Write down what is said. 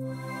you